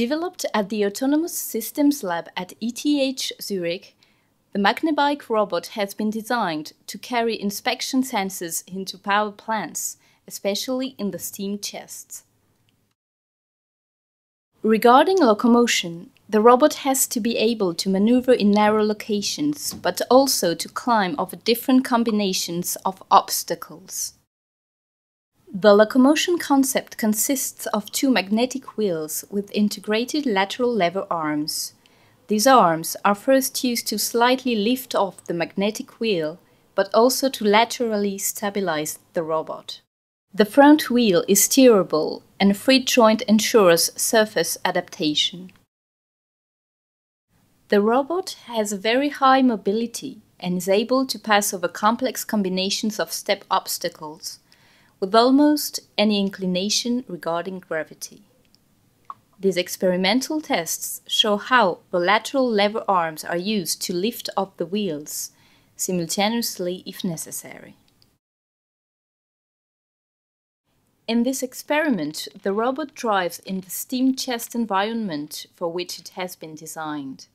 Developed at the Autonomous Systems Lab at ETH Zurich, the MagneBike robot has been designed to carry inspection sensors into power plants, especially in the steam chests. Regarding locomotion, the robot has to be able to maneuver in narrow locations, but also to climb over different combinations of obstacles. The locomotion concept consists of two magnetic wheels with integrated lateral lever arms. These arms are first used to slightly lift off the magnetic wheel, but also to laterally stabilize the robot. The front wheel is steerable and a free joint ensures surface adaptation. The robot has a very high mobility and is able to pass over complex combinations of step obstacles with almost any inclination regarding gravity. These experimental tests show how the lateral lever arms are used to lift up the wheels, simultaneously if necessary. In this experiment, the robot drives in the steam chest environment for which it has been designed.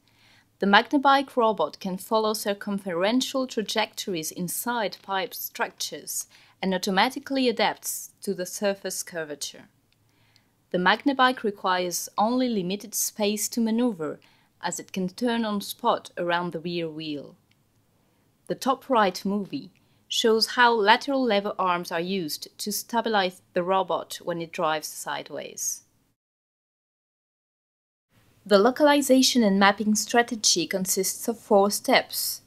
The MagneBike robot can follow circumferential trajectories inside pipe structures and automatically adapts to the surface curvature. The MagneBike requires only limited space to maneuver as it can turn on spot around the rear wheel. The top right movie shows how lateral lever arms are used to stabilize the robot when it drives sideways. The localization and mapping strategy consists of four steps.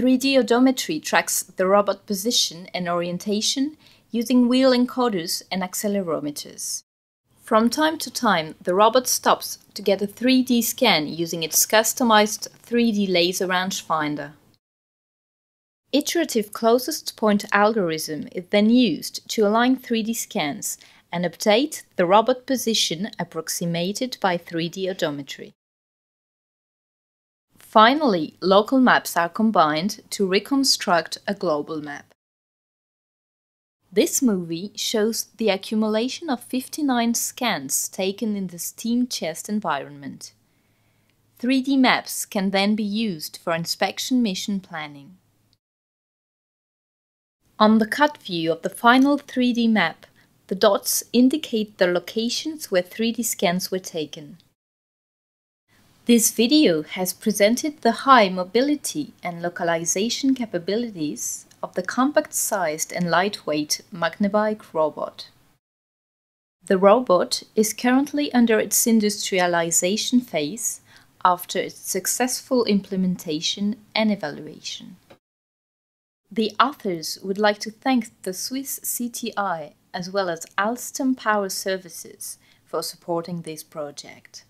3D odometry tracks the robot position and orientation using wheel encoders and accelerometers. From time to time, the robot stops to get a 3D scan using its customized 3D laser rangefinder. Iterative closest point algorithm is then used to align 3D scans and update the robot position approximated by 3D odometry. Finally, local maps are combined to reconstruct a global map. This movie shows the accumulation of 59 scans taken in the steam chest environment. 3D maps can then be used for inspection mission planning. On the cut view of the final 3D map, the dots indicate the locations where 3D scans were taken. This video has presented the high mobility and localization capabilities of the compact-sized and lightweight MagneBike robot. The robot is currently under its industrialization phase after its successful implementation and evaluation. The authors would like to thank the Swiss CTI as well as Alstom Power Services for supporting this project.